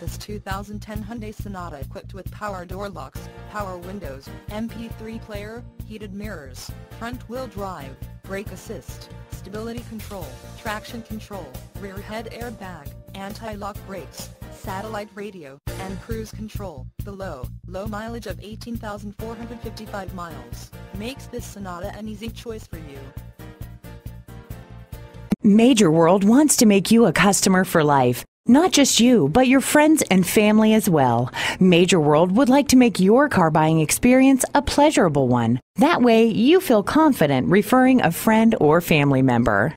this 2010 Hyundai Sonata equipped with power door locks, power windows, MP3 player, heated mirrors, front-wheel drive, brake assist, stability control, traction control, rear head airbag, anti-lock brakes, satellite radio, and cruise control. The low, low mileage of 18,455 miles makes this Sonata an easy choice for you. Major World wants to make you a customer for life. Not just you, but your friends and family as well. Major World would like to make your car buying experience a pleasurable one. That way, you feel confident referring a friend or family member.